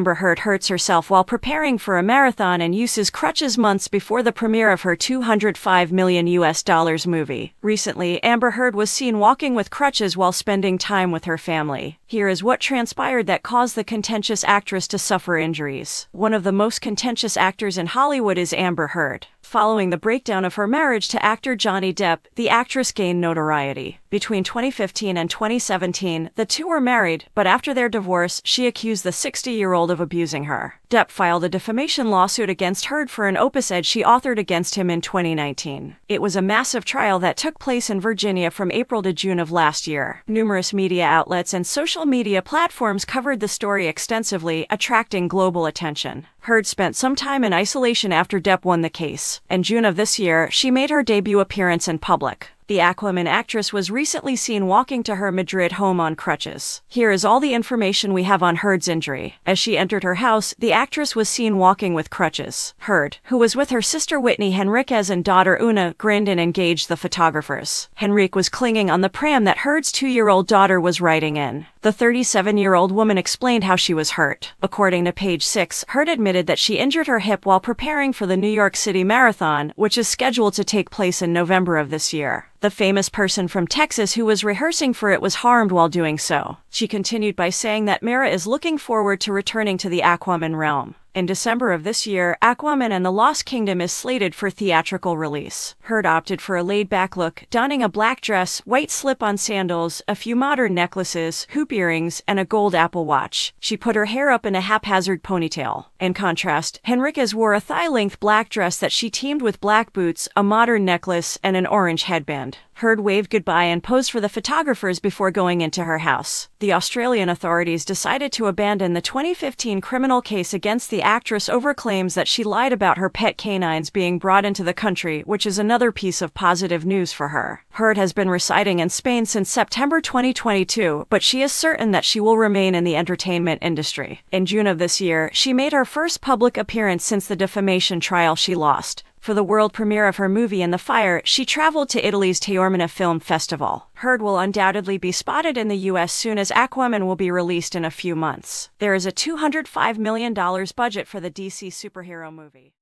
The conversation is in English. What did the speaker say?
Amber Heard hurts herself while preparing for a marathon and uses crutches months before the premiere of her 205 million US dollars movie. Recently, Amber Heard was seen walking with crutches while spending time with her family. Here is what transpired that caused the contentious actress to suffer injuries. One of the most contentious actors in Hollywood is Amber Heard. Following the breakdown of her marriage to actor Johnny Depp, the actress gained notoriety. Between 2015 and 2017, the two were married, but after their divorce, she accused the 60 year old of abusing her. Depp filed a defamation lawsuit against Heard for an op-ed she authored against him in 2019. It was a massive trial that took place in Virginia from April to June of last year. Numerous media outlets and social media platforms covered the story extensively, attracting global attention. Heard spent some time in isolation after Depp won the case. In June of this year, she made her debut appearance in public. The Aquaman actress was recently seen walking to her Madrid home on crutches. Here is all the information we have on Heard's injury. As she entered her house, the actress was seen walking with crutches. Heard, who was with her sister Whitney Henriquez and daughter Oonagh, grinned and engaged the photographers. Henriquez was clinging on the pram that Heard's two year old daughter was riding in. The 37 year old woman explained how she was hurt. According to page 6, Heard admitted that she injured her hip while preparing for the New York City Marathon, which is scheduled to take place in November of this year. The famous person from Texas who was rehearsing for it was harmed while doing so. She continued by saying that Mara is looking forward to returning to the Aquaman realm. In December of this year, Aquaman and the Lost Kingdom is slated for theatrical release. Heard opted for a laid back look, donning a black dress, white slip on sandals, a few modern necklaces, hoop earrings, and a gold Apple Watch. She put her hair up in a haphazard ponytail. In contrast, Henriquez wore a thigh length black dress that she teamed with black boots, a modern necklace, and an orange headband. Heard waved goodbye and posed for the photographers before going into her house. The Australian authorities decided to abandon the 2015 criminal case against the actress over claims that she lied about her pet canines being brought into the country, which is another piece of positive news for her. Heard has been residing in Spain since September 2022, but she is certain that she will remain in the entertainment industry. In June of this year, she made her first public appearance since the defamation trial she lost. For the world premiere of her movie In the Fire, she traveled to Italy's Taormina Film Festival. Heard will undoubtedly be spotted in the US soon as Aquaman will be released in a few months. There is a $205 million budget for the DC superhero movie.